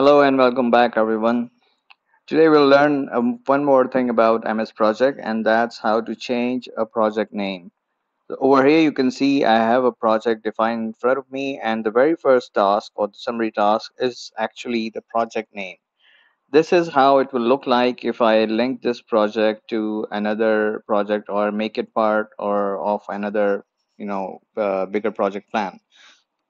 Hello and welcome back everyone. Today we'll learn um, one more thing about MS Project and that's how to change a project name. So over here you can see I have a project defined in front of me and the very first task or the summary task is actually the project name. This is how it will look like if I link this project to another project or make it part or of another you know uh, bigger project plan.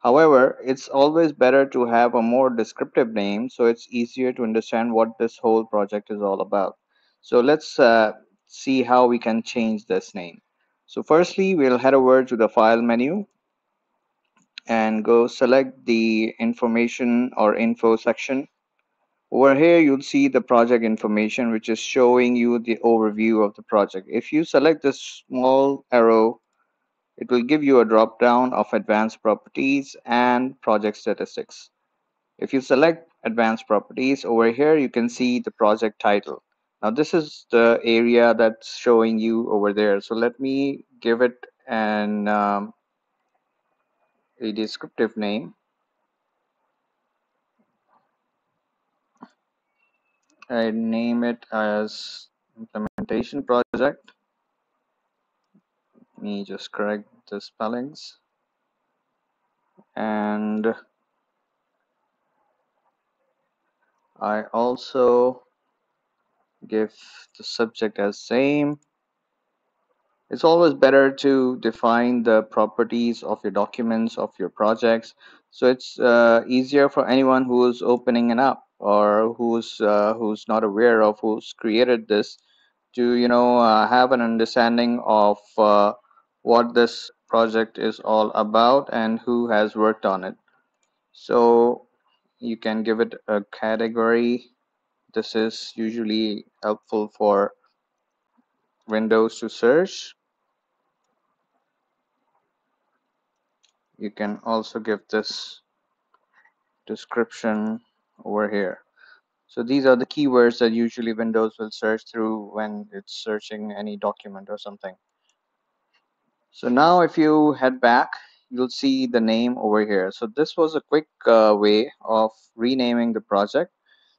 However, it's always better to have a more descriptive name so it's easier to understand what this whole project is all about. So let's uh, see how we can change this name. So firstly, we'll head over to the file menu and go select the information or info section. Over here, you'll see the project information, which is showing you the overview of the project. If you select this small arrow it will give you a drop down of advanced properties and project statistics. If you select advanced properties over here, you can see the project title. Now this is the area that's showing you over there. So let me give it an um, a descriptive name. I name it as implementation project. Let me just correct the spellings. And I also give the subject as same. It's always better to define the properties of your documents of your projects. So it's uh, easier for anyone who's opening it up or who's uh, who's not aware of who's created this to you know uh, have an understanding of uh, what this project is all about and who has worked on it. So you can give it a category. This is usually helpful for Windows to search. You can also give this description over here. So these are the keywords that usually Windows will search through when it's searching any document or something so now if you head back you'll see the name over here so this was a quick uh, way of renaming the project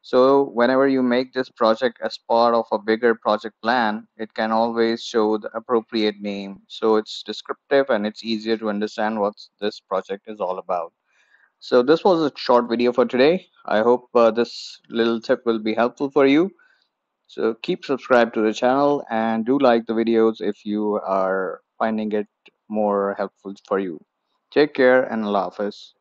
so whenever you make this project as part of a bigger project plan, it can always show the appropriate name. So it's descriptive and it's easier to understand what this project is all about. So this was a short video for today. I hope uh, this little tip will be helpful for you. So keep subscribed to the channel and do like the videos if you are finding it more helpful for you. Take care and Allah Hafiz.